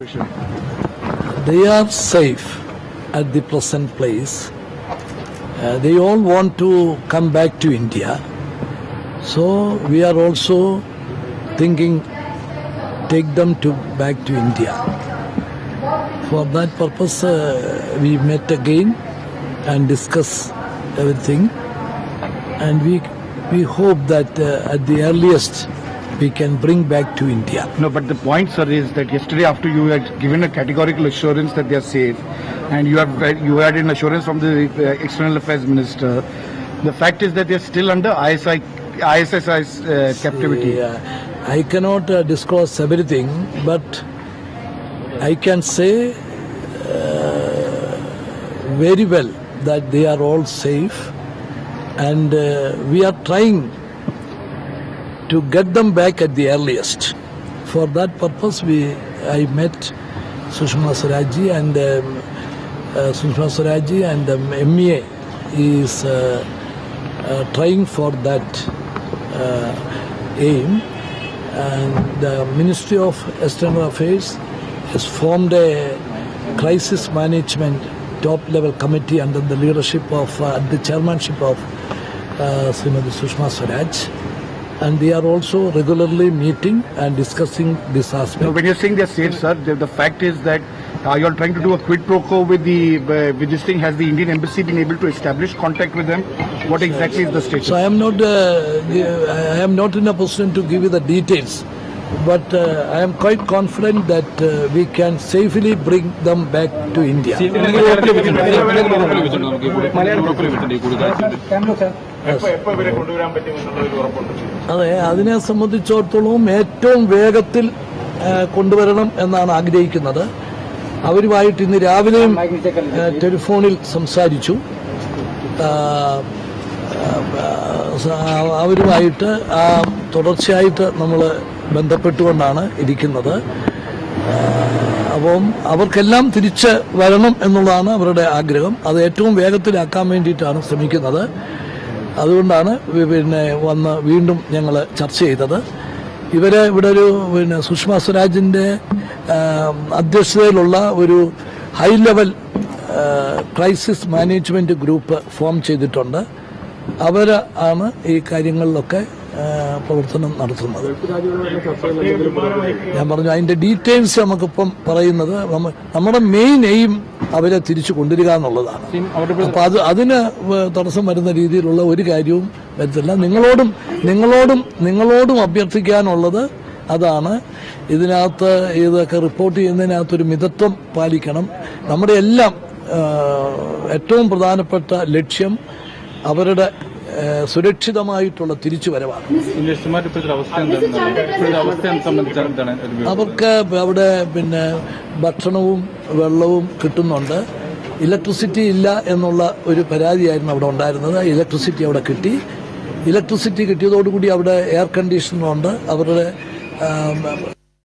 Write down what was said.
They are safe at the present place. Uh, they all want to come back to India. So we are also thinking take them to back to India. For that purpose, uh, we met again and discuss everything, and we we hope that uh, at the earliest we can bring back to India. No, but the point, sir, is that yesterday after you had given a categorical assurance that they are safe, and you have you had an assurance from the uh, external affairs minister, the fact is that they are still under ISI, ISSI's uh, captivity. Yeah, I cannot uh, disclose everything, but I can say uh, very well that they are all safe, and uh, we are trying to get them back at the earliest. For that purpose, we I met Sushma Swaraji and um, uh, Sushma Swaraji and um, MEA is uh, uh, trying for that uh, aim. And the Ministry of External Affairs has formed a crisis management top level committee under the leadership of uh, the chairmanship of uh, Srimati Sushma Swaraj. And they are also regularly meeting and discussing this aspect. when you're saying they're safe, sir, the, the fact is that uh, you're trying to do a quid pro quo with the uh, with this thing. Has the Indian embassy been able to establish contact with them? What exactly is the status? So I am not, uh, I am not in a position to give you the details, but uh, I am quite confident that uh, we can safely bring them back to India. അതെ അതിനെ സംബന്ധിച്ചിടത്തോളം ഏറ്റവും വേഗത്തിൽ കൊണ്ടുവരണം എന്നാണ് ആഗ്രഹിക്കുന്നത്. അവരുമായിട്ട് ഇന്ന് രാവിലെയും ടെലിഫോണിൽ സംസാരിച്ചു. അവരുമായിട്ട് ആ, തുടർച്ചയായിട്ട് നമ്മൾ ബന്ധപ്പെട്ടുകൊണ്ടാണ് ഇരിക്കുന്നത്. അപ്പം അവർക്കെല്ലാം തിരിച്ച് വരണം എന്നുള്ളതാണ് അവരുടെ ആഗ്രഹം. അത് ഏറ്റവും വേഗത്തിലാക്കാൻ വേണ്ടിയിട്ടാണ് ശ്രമിക്കുന്നത്. അതുകൊണ്ടാണ് പിന്നെ വന്ന് വീണ്ടും ഞങ്ങൾ ചർച്ച ചെയ്തത്. ഇവരെ ഇവിടെ ഒരു പിന്നെ സുഷമ സ്വരാജിന്റെ അധ്യക്ഷതയിലുള്ള ഒരു high level crisis management group form ചെയ്തിട്ടുണ്ട്. അവർ ആണ് ഈ കാര്യങ്ങളിലൊക്കെ പ്രവർത്തനം നടത്തുന്നത് ഞാൻ പറഞ്ഞു അതിന്റെ ഡീറ്റെയിൽസ് നമുക്കിപ്പം പറയുന്നത് നമ്മ- നമ്മുടെ മെയിൻ എയിം അവരെ തിരിച്ചു കൊണ്ടുവരിക എന്നുള്ളതാണ്. അപ്പൊ അത് അതിന് തടസ്സം വരുന്ന രീതിയിലുള്ള ഒരു കാര്യവും വരത്തില്ല. നിങ്ങളോടും നിങ്ങളോടും നിങ്ങളോടും അഭ്യർത്ഥിക്കാനുള്ളത് അതാണ്. ഇതിനകത്ത് ഇതൊക്കെ റിപ്പോർട്ട് ചെയ്യുന്നതിനകത്തൊരു മിതത്വം പാലിക്കണം. നമ്മുടെ എല്ലാം ഏറ്റവും പ്രധാനപ്പെട്ട ലക്ഷ്യം അവരുടെ സുരക്ഷിതമായിട്ടുള്ള തിരിച്ചുവരവാണ്. അവർക്ക് അവിടെ പിന്നെ ഭക്ഷണവും വെള്ളവും കിട്ടുന്നുണ്ട്. ഇലക്ട്രിസിറ്റി ഇല്ല എന്നുള്ള ഒരു പരാതിയായിരുന്നു അവിടെ ഉണ്ടായിരുന്നത്. ഇലക്ട്രിസിറ്റി അവിടെ കിട്ടി. ഇലക്ട്രിസിറ്റി കിട്ടിയതോടുകൂടി അവിടെ എയർ കണ്ടീഷനുണ്ട്. അവരുടെ